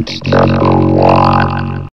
It's number one.